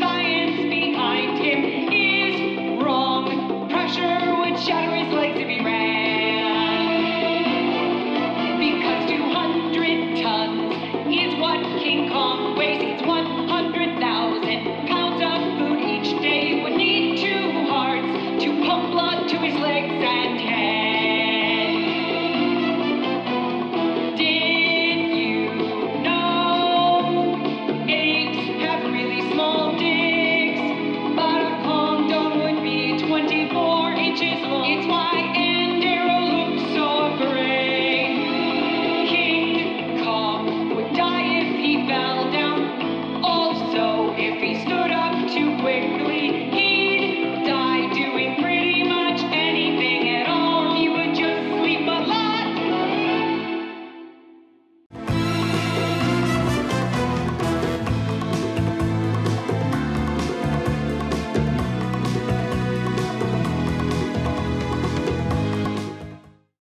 science behind him is wrong. Pressure would shatter his legs if he ran. Because 200 tons is what King Kong weighs. It's 100,000 pounds of food each day. Would need two hearts to pump blood to his legs and head.